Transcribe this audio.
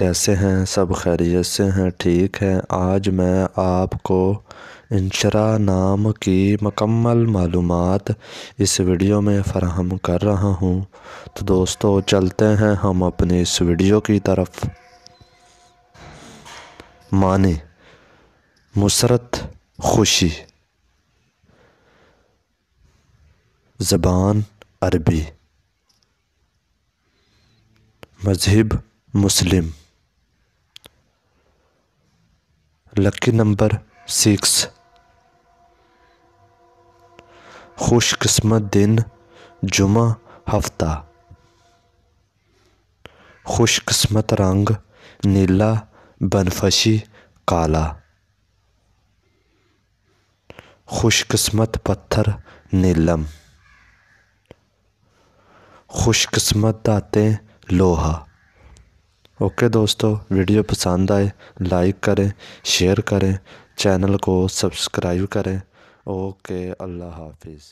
कैसे हैं? सब खैरियत से हैं, ठीक है। आज मैं आपको इंशरा नाम की मकम्मल मालूम इस वीडियो में फ़राहम कर रहा हूँ। तो दोस्तों, चलते हैं हम अपनी इस वीडियो की तरफ़। माने, मुसरत खुशी। ज़बान अरबी। मज़हब मुस्लिम। लकी नंबर सिक्स खुशकस्मत दिन जुमा हफ़्ता। खुशकस्मत रंग, नीला, बनफशी, काला। खुशकस्मत पत्थर, नीलम। खुशकस्मत दातें, लोहा। ओके दोस्तों, वीडियो पसंद आए, लाइक करें, शेयर करें, चैनल को सब्सक्राइब करें। ओके, अल्लाह हाफिज़।